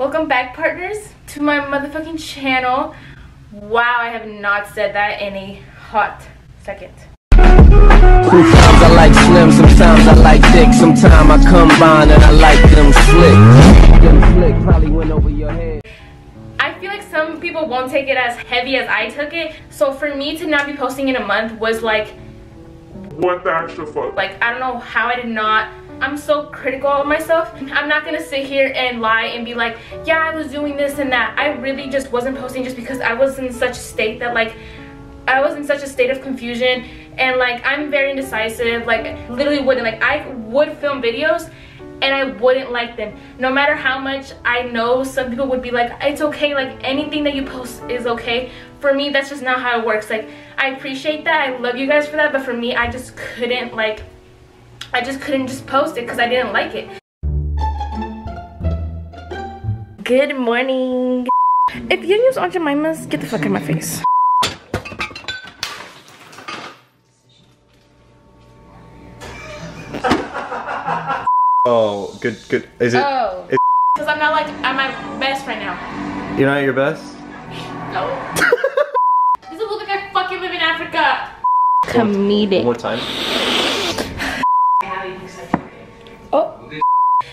Welcome back, partners, to my motherfucking channel. Wow, I have not said that in a hot second. Sometimes I like slim, sometimes I like thick, sometimes I combine and I like them slick. Them slick probably went over your head. I feel like some people won't take it as heavy as I took it. So for me to not be posting in a month was like, what the actual fuck? like, I don't know how I did not I'm so critical of myself. I'm not gonna sit here and lie and be like, yeah, I was doing this and that. I really just wasn't posting just because I was in such a state that like, I was in such a state of confusion and like, I'm very indecisive, like literally wouldn't, like I would film videos and I wouldn't like them. No matter how much I know some people would be like, it's okay, like anything that you post is okay. For me, that's just not how it works. Like, I appreciate that, I love you guys for that, but for me, I just couldn't like, I just couldn't just post it because I didn't like it. Good morning. If you use Aunt Jemima's, get the fuck out of my face. Oh, good, good. Is it? Oh. Because I'm not like, I'm my best right now. you're not at your best? No. Does it look like I fucking live in Africa? Comedic. One more time.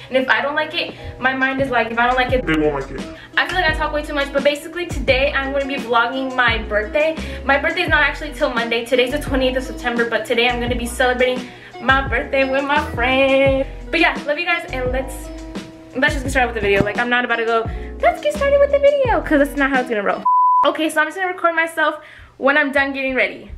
And if I don't like it, my mind is like, if I don't like it, They won't like it. I feel like I talk way too much, but basically today I'm going to be vlogging my birthday. My birthday is not actually till Monday. Today's the 28th of September, but today I'm going to be celebrating my birthday with my friend. But yeah, love you guys, and let's let's just get started with the video. Like I'm not about to go, let's get started with the video, because that's not how it's going to roll. Okay, so I'm just going to record myself when I'm done getting ready.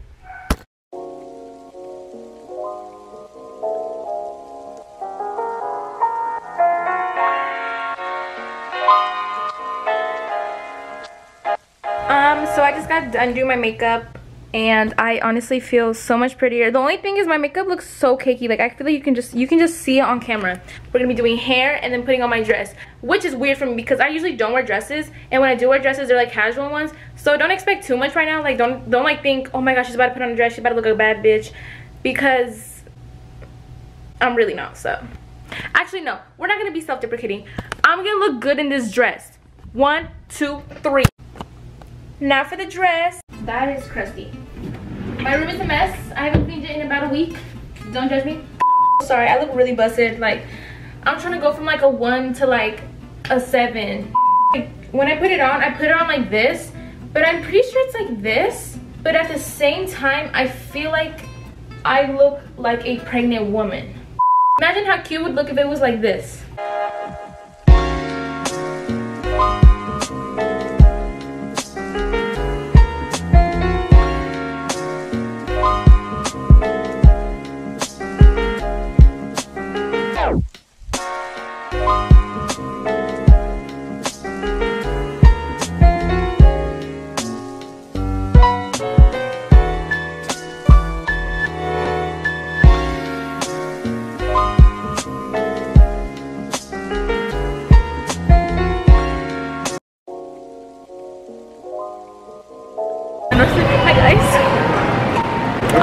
Um, so I just got done doing my makeup and I honestly feel so much prettier. The only thing is my makeup looks so cakey. Like I feel like you can just you can just see it on camera. We're gonna be doing hair and then putting on my dress, which is weird for me because I usually don't wear dresses. And when I do wear dresses, they're like casual ones. So don't expect too much right now. Like don't don't like think, oh my gosh, she's about to put on a dress, she's about to look like a bad bitch. Because I'm really not, so. Actually, no, we're not gonna be self-deprecating. I'm gonna look good in this dress. One, two, three. Now for the dress. That is crusty. My room is a mess. I haven't cleaned it in about a week. Don't judge me. Sorry, I look really busted. Like, I'm trying to go from like a one to like a seven. When I put it on, I put it on like this, but I'm pretty sure it's like this. But at the same time, I feel like I look like a pregnant woman. Imagine how cute would look if it was like this.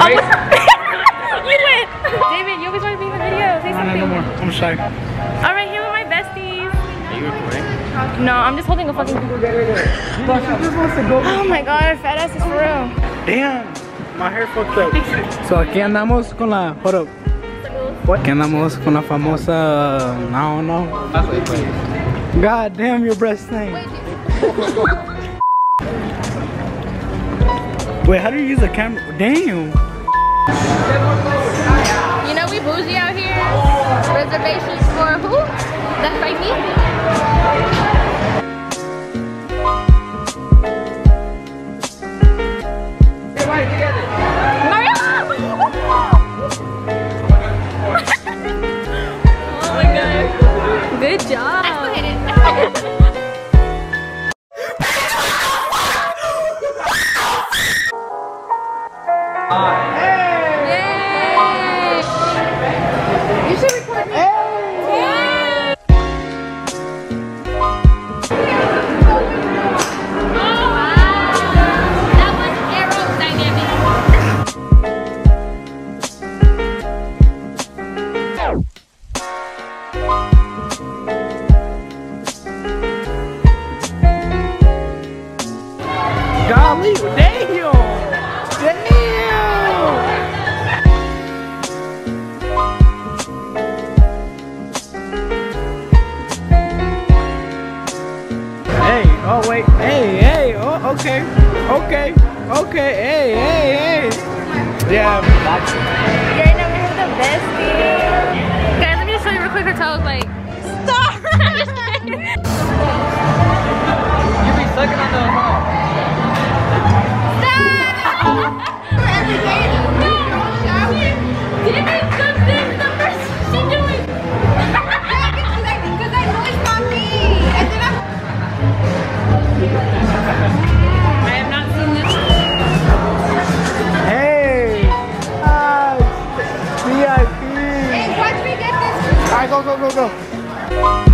Oh, you went. David, you always want to be in the video. Say something. No more. I'm shy. All right, here are my besties. Are you recording? No, I'm just holding a fucking. Oh my god, fat ass is for real. Damn. My hair fucked up. So aquí andamos con la. Hold up. Aquí andamos con la famosa. No, no. God damn your breast thing. Wait, how do you use a camera? Damn. You know we bougie out here. Reservations for who? That's right me. Okay, hey, hey, hey. Yeah, Right now we have the bestie. Guys, let me just show you real quick. Her toe like, stop. go, go, go, go.